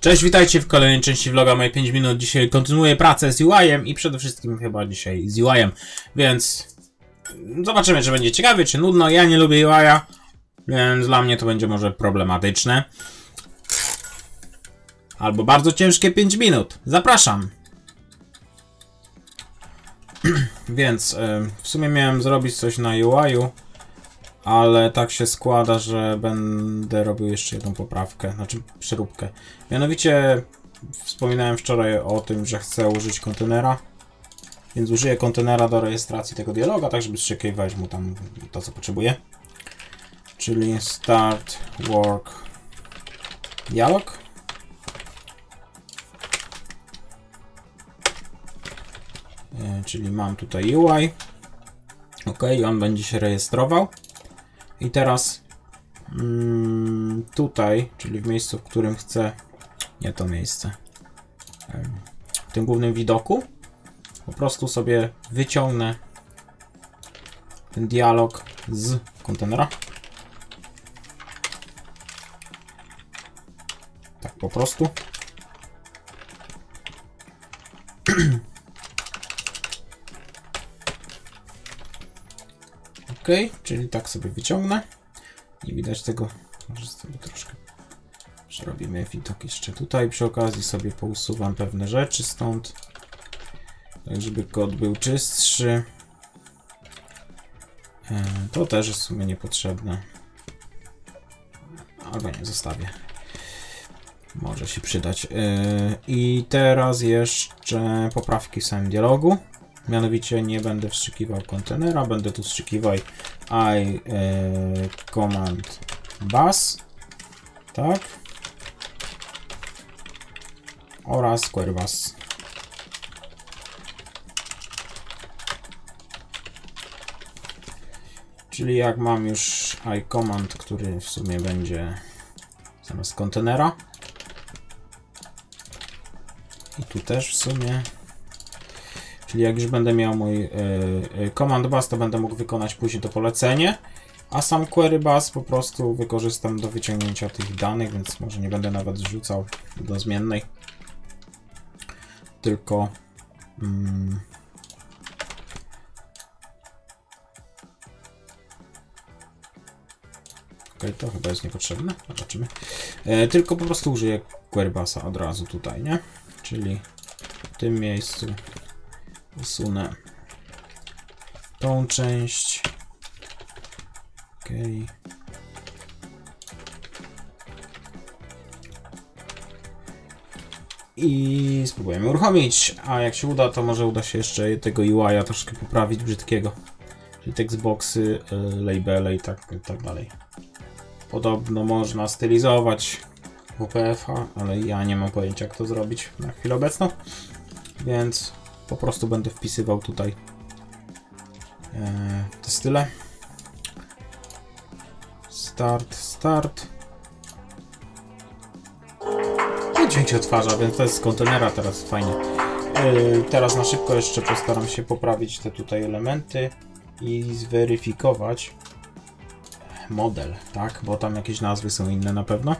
Cześć, witajcie w kolejnej części vloga Moje 5 minut. Dzisiaj kontynuuję pracę z UI-em i przede wszystkim chyba dzisiaj z UI-em, więc zobaczymy, czy będzie ciekawie, czy nudno. Ja nie lubię UI-a, więc dla mnie to będzie może problematyczne. Albo bardzo ciężkie 5 minut. Zapraszam! więc y, w sumie miałem zrobić coś na UI-u, ale tak się składa, że będę robił jeszcze jedną poprawkę, znaczy przeróbkę. Mianowicie wspominałem wczoraj o tym, że chcę użyć kontenera, więc użyję kontenera do rejestracji tego dialoga, tak żeby zszykiwać mu tam to, co potrzebuję. Czyli start work dialog. E, czyli mam tutaj UI. OK, on będzie się rejestrował. I teraz mm, tutaj, czyli w miejscu, w którym chcę, nie to miejsce, w tym głównym widoku, po prostu sobie wyciągnę ten dialog z kontenera. Tak po prostu. Czyli tak sobie wyciągnę. Nie widać tego. Może sobie troszkę przerobimy widok jeszcze tutaj. Przy okazji sobie pousuwam pewne rzeczy stąd. Tak, żeby kod był czystszy. E, to też jest w sumie niepotrzebne. Albo nie, zostawię. Może się przydać. E, I teraz jeszcze poprawki w samym dialogu. Mianowicie nie będę wstrzykiwał kontenera, będę tu wstrzykiwał i e, command bus, tak? Oraz square bus. Czyli jak mam już iCommand, który w sumie będzie zamiast kontenera. I tu też w sumie Czyli jak już będę miał mój y, command bus, to będę mógł wykonać później to polecenie, a sam query bus po prostu wykorzystam do wyciągnięcia tych danych, więc może nie będę nawet zrzucał do zmiennej. Tylko mm, Ok, to chyba jest niepotrzebne. Zobaczymy. E, tylko po prostu użyję query busa od razu tutaj, nie? Czyli w tym miejscu usunę tą część. Ok. I spróbujemy uruchomić, a jak się uda, to może uda się jeszcze tego UI-a troszkę poprawić brzydkiego. Czyli textboxy, y, labele i tak, i tak dalej. Podobno można stylizować WPF-a, ale ja nie mam pojęcia jak to zrobić na chwilę obecną. Więc po prostu będę wpisywał tutaj te style. Start, start. I dźwięk się odtwarza, więc to jest z kontenera teraz fajnie. E, teraz na szybko jeszcze postaram się poprawić te tutaj elementy i zweryfikować model, tak? Bo tam jakieś nazwy są inne na pewno.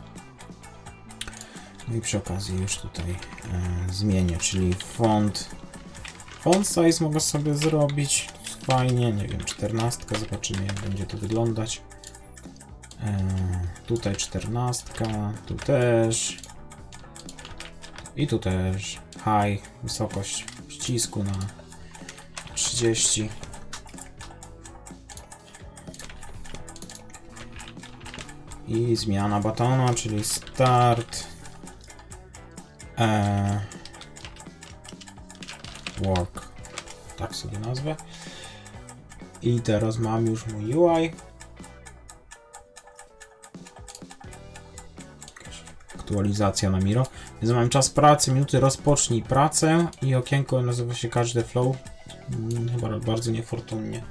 No i przy okazji już tutaj e, zmienię, czyli font Font size mogę sobie zrobić fajnie, nie wiem, 14, zobaczymy jak będzie to wyglądać. Eee, tutaj 14, tu też. I tu też. High, wysokość ścisku na 30. I zmiana batona, czyli start. Eee, work. Tak sobie nazwę. I teraz mam już mój UI. Aktualizacja na Miro. Więc mam czas pracy, minuty rozpocznij pracę i okienko nazywa się każde flow. Hmm, chyba bardzo niefortunnie.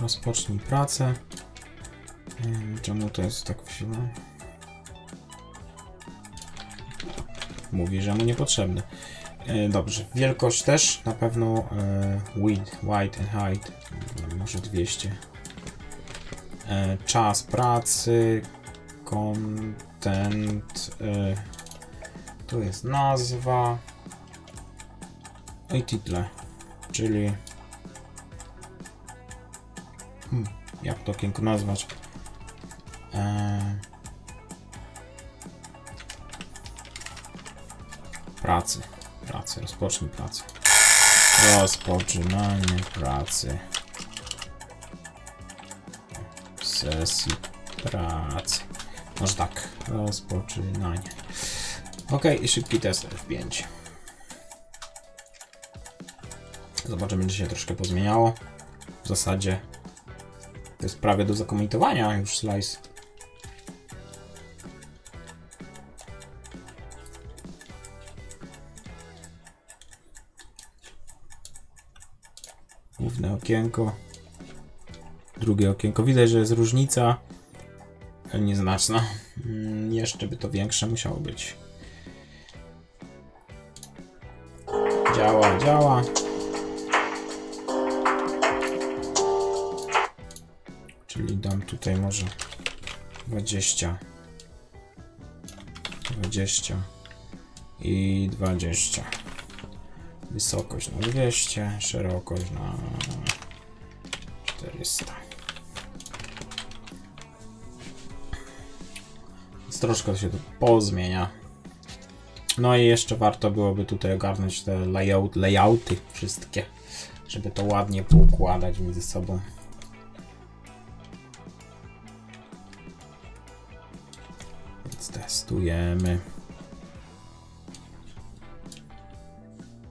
Rozpocznij pracę. Czemu to jest tak w mówi, że mu niepotrzebny. E, dobrze, wielkość też na pewno e, width, and height, może 200. E, czas pracy, content, tu jest nazwa i title, czyli hmm, jak to okienko nazwać? E, pracy, pracy, rozpocznij pracę. Rozpoczynanie pracy. Sesji pracy. Może tak, rozpoczynanie. Ok, i szybki test F5. Zobaczymy, czy się troszkę pozmieniało. W zasadzie to jest prawie do zakomitowania już slice. Okienko. Drugie okienko. Widać, że jest różnica. Nieznaczna. Mm, Jeszcze by to większe musiało być. Działa, działa. Czyli dam tutaj może 20. 20 i 20. Wysokość na 200, szerokość na 400. Więc troszkę się to pozmienia. No i jeszcze warto byłoby tutaj ogarnąć te layout, layouty wszystkie, żeby to ładnie poukładać między sobą. Więc testujemy.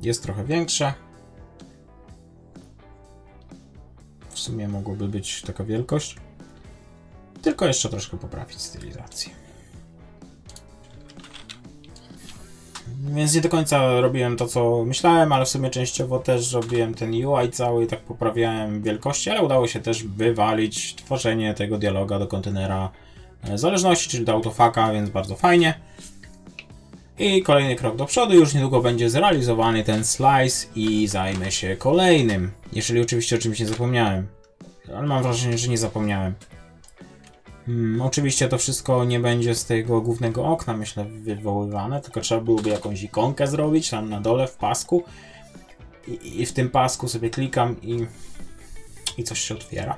Jest trochę większe. Sumie mogłoby być taka wielkość. Tylko jeszcze troszkę poprawić stylizację. Więc nie do końca robiłem to, co myślałem, ale w sumie częściowo też robiłem ten UI cały i tak poprawiałem wielkości, ale udało się też wywalić tworzenie tego dialoga do kontenera e, zależności, czyli do autofaka, więc bardzo fajnie. I kolejny krok do przodu, już niedługo będzie zrealizowany ten slice i zajmę się kolejnym. Jeżeli oczywiście o czymś nie zapomniałem. Ale mam wrażenie, że nie zapomniałem. Hmm, oczywiście to wszystko nie będzie z tego głównego okna, myślę, wywoływane, tylko trzeba byłoby jakąś ikonkę zrobić tam na dole w pasku. I, i w tym pasku sobie klikam i, i coś się otwiera.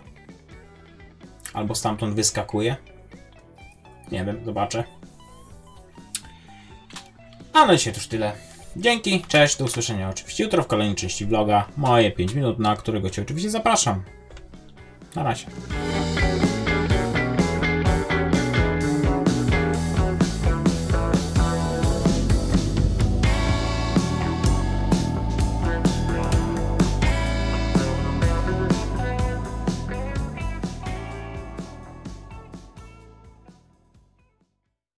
Albo stamtąd wyskakuje. Nie wiem, zobaczę. A na dzisiaj to już tyle. Dzięki, cześć, do usłyszenia oczywiście jutro w kolejnej części vloga. Moje 5 minut, na którego Cię oczywiście zapraszam. Na razie.